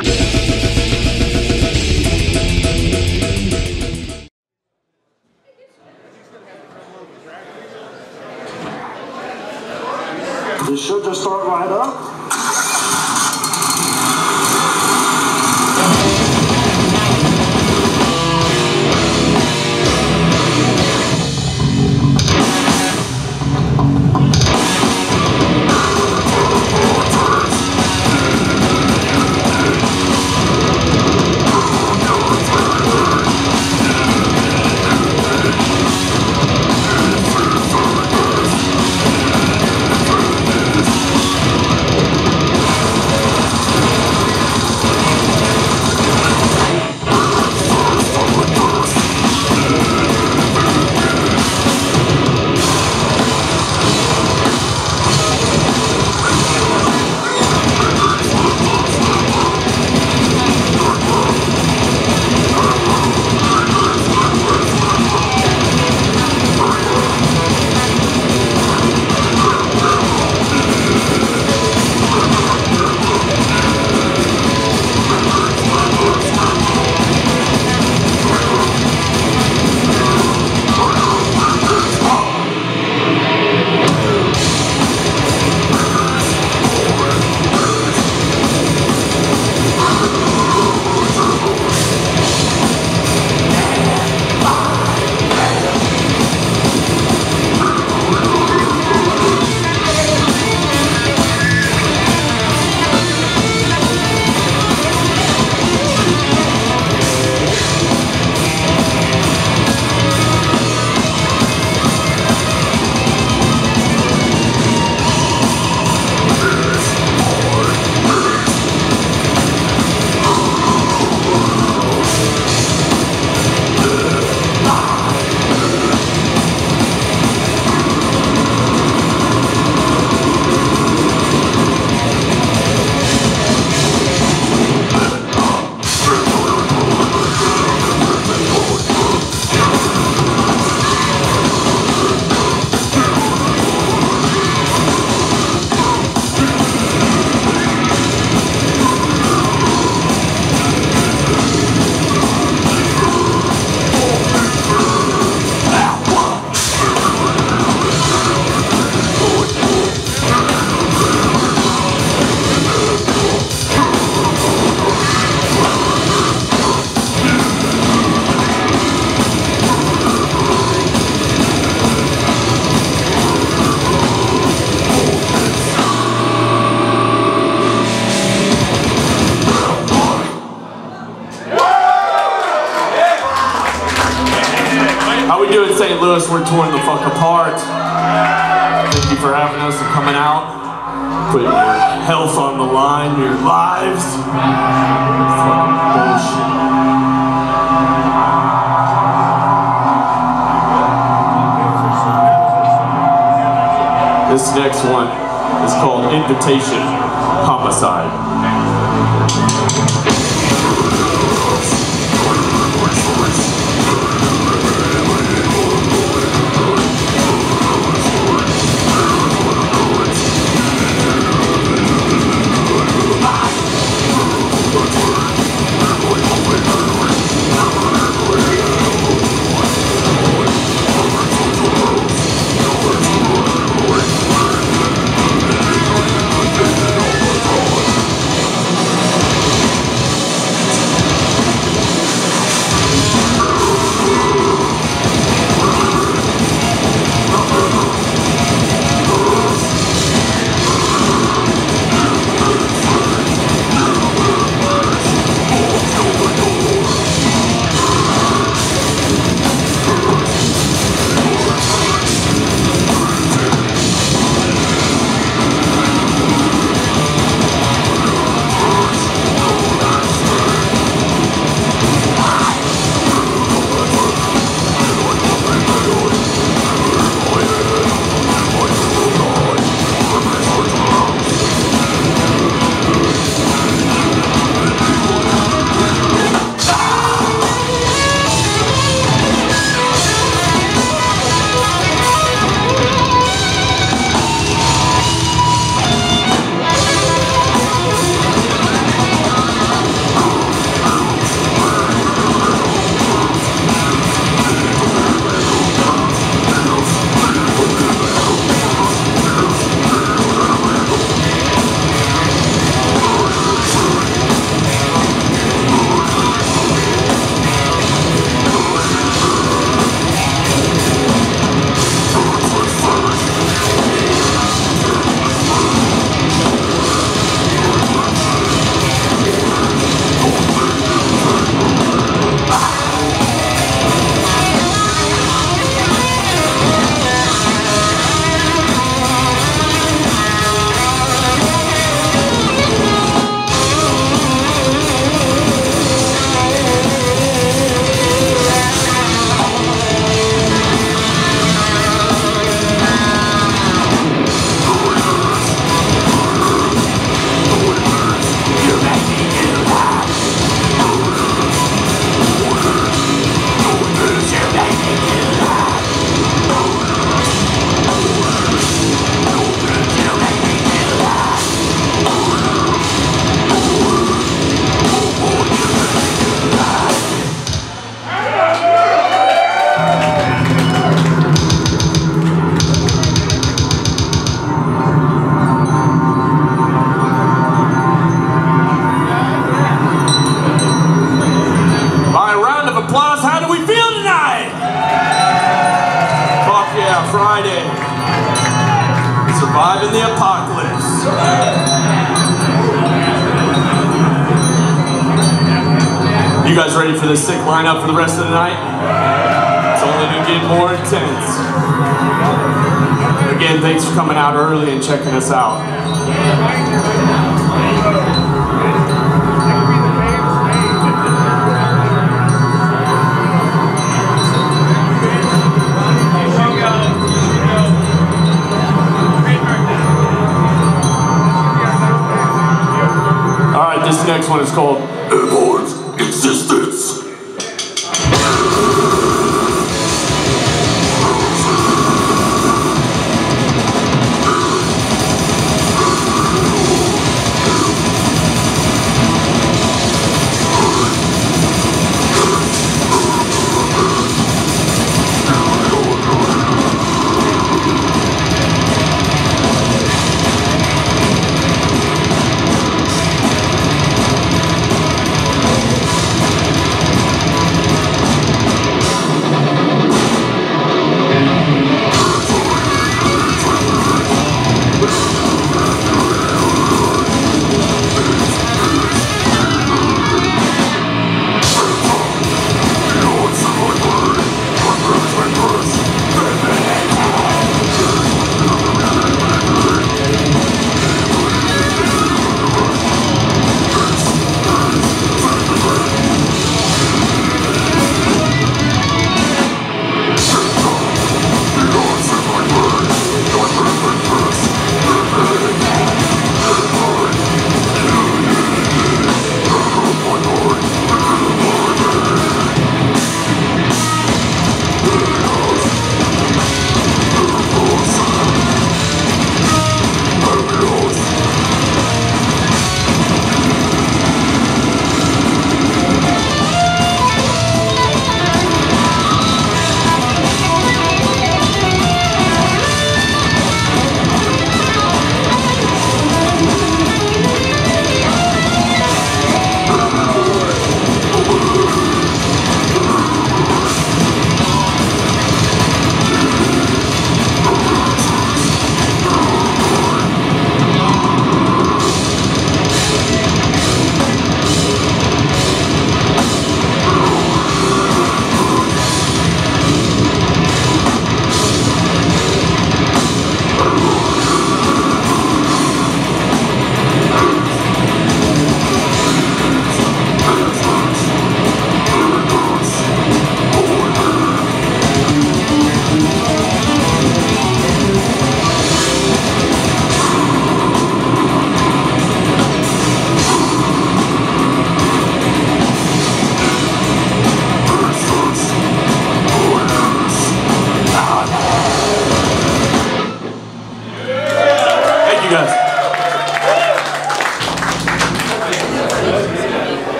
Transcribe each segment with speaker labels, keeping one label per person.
Speaker 1: This
Speaker 2: torn the fuck apart. Thank you for having us and coming out. Putting your health on the line, your lives. Fucking bullshit. This next one is called Invitation Homicide. Sick lineup for the rest of the night? It's only gonna get more intense. Again, thanks for coming out early and checking us out.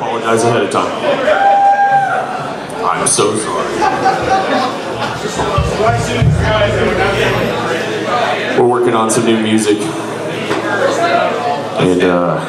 Speaker 2: Apologize ahead of time. I'm so sorry. We're working on some new music. And uh,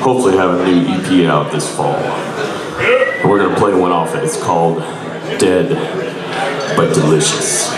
Speaker 2: hopefully have a new EP out this fall. We're gonna play one off it. It's called Dead but Delicious.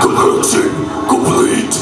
Speaker 2: Connection complete.